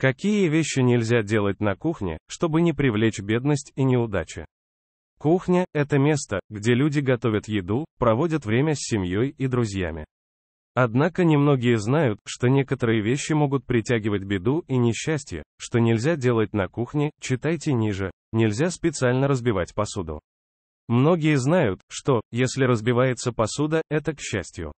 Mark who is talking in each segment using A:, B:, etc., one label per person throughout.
A: Какие вещи нельзя делать на кухне, чтобы не привлечь бедность и неудачи? Кухня – это место, где люди готовят еду, проводят время с семьей и друзьями. Однако немногие знают, что некоторые вещи могут притягивать беду и несчастье, что нельзя делать на кухне, читайте ниже, нельзя специально разбивать посуду. Многие знают, что, если разбивается посуда, это к счастью.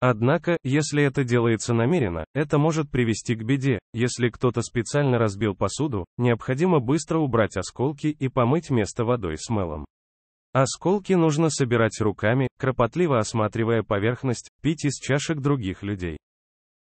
A: Однако, если это делается намеренно, это может привести к беде. Если кто-то специально разбил посуду, необходимо быстро убрать осколки и помыть место водой с мылом. Осколки нужно собирать руками, кропотливо осматривая поверхность, пить из чашек других людей.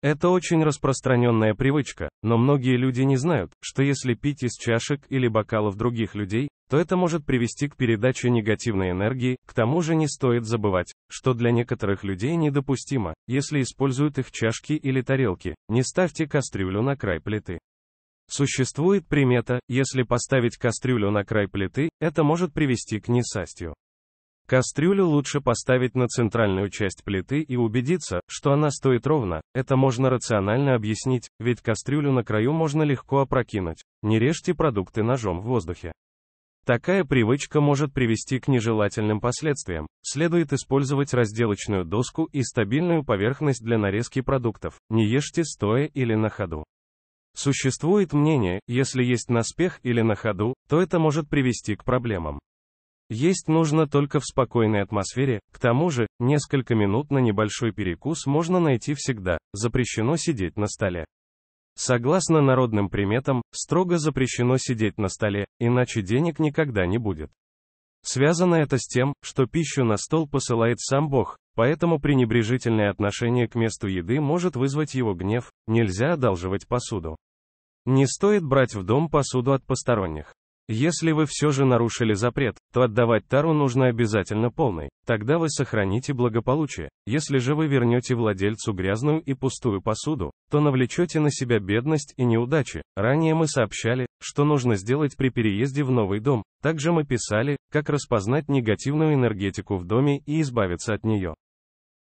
A: Это очень распространенная привычка, но многие люди не знают, что если пить из чашек или бокалов других людей, то это может привести к передаче негативной энергии, к тому же не стоит забывать, что для некоторых людей недопустимо, если используют их чашки или тарелки, не ставьте кастрюлю на край плиты. Существует примета, если поставить кастрюлю на край плиты, это может привести к несастью. Кастрюлю лучше поставить на центральную часть плиты и убедиться, что она стоит ровно. Это можно рационально объяснить, ведь кастрюлю на краю можно легко опрокинуть. Не режьте продукты ножом в воздухе. Такая привычка может привести к нежелательным последствиям. Следует использовать разделочную доску и стабильную поверхность для нарезки продуктов. Не ешьте стоя или на ходу. Существует мнение, если есть наспех или на ходу, то это может привести к проблемам. Есть нужно только в спокойной атмосфере, к тому же, несколько минут на небольшой перекус можно найти всегда, запрещено сидеть на столе. Согласно народным приметам, строго запрещено сидеть на столе, иначе денег никогда не будет. Связано это с тем, что пищу на стол посылает сам Бог, поэтому пренебрежительное отношение к месту еды может вызвать его гнев, нельзя одалживать посуду. Не стоит брать в дом посуду от посторонних. Если вы все же нарушили запрет, то отдавать тару нужно обязательно полной, тогда вы сохраните благополучие. Если же вы вернете владельцу грязную и пустую посуду, то навлечете на себя бедность и неудачи. Ранее мы сообщали, что нужно сделать при переезде в новый дом. Также мы писали, как распознать негативную энергетику в доме и избавиться от нее.